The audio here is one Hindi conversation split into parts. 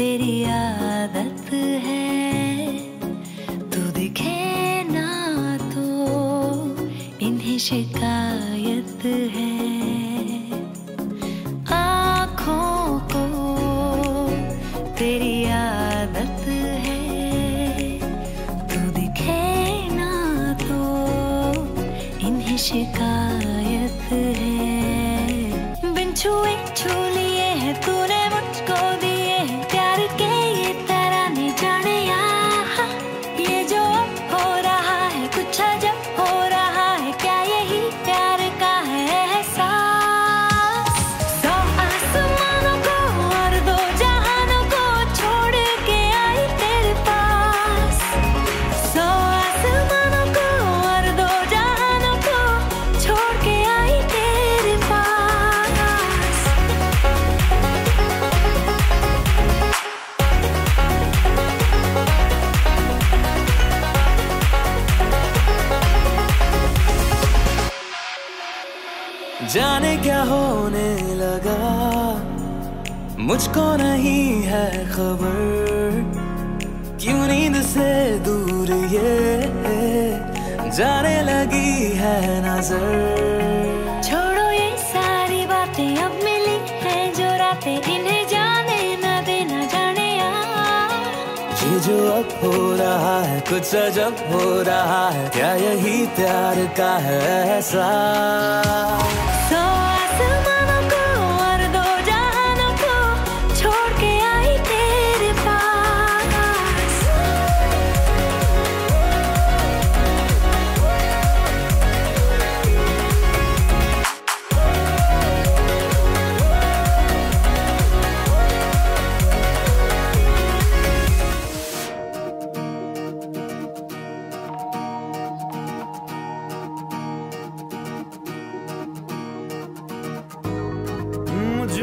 तेरी आदत है। तू दिखे ना तो इन्हें शिकायत है। आँखों को तेरी आदत है। तू दिखे ना तो इन्हें शिकायत जाने क्या होने लगा? मुझको नहीं है खबर। क्यों नींद से दूर ये जाने लगी है नज़र? जो अब हो रहा है कुछ अजब हो रहा है क्या यही प्यार का है ऐसा?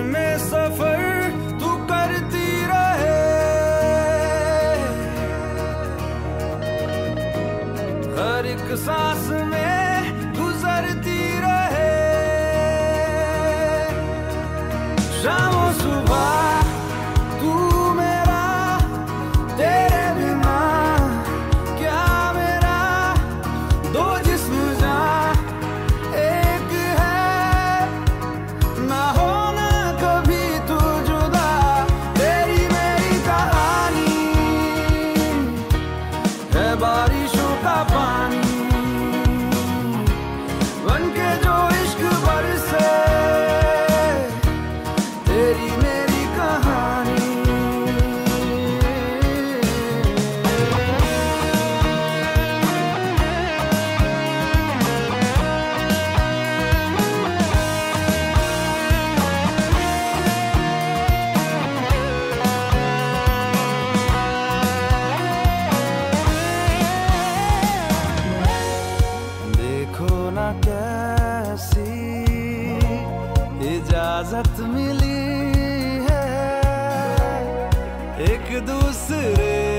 में सफ़र तू करती रहे। हर एक सांस में इजाज़त मिली है एक दूसरे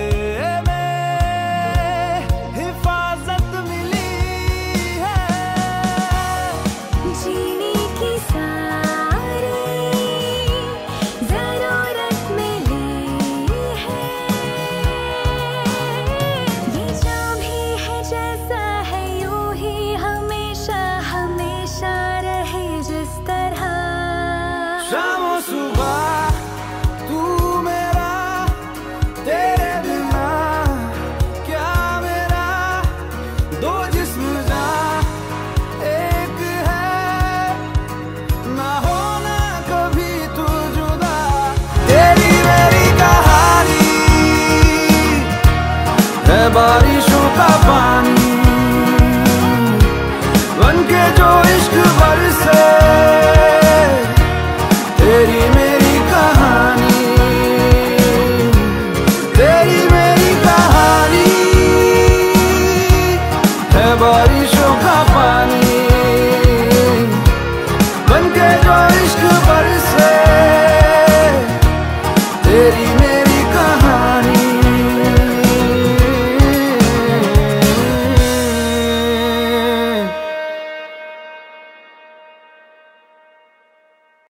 बारिशों का पानी बन के जो इश्क बरसे।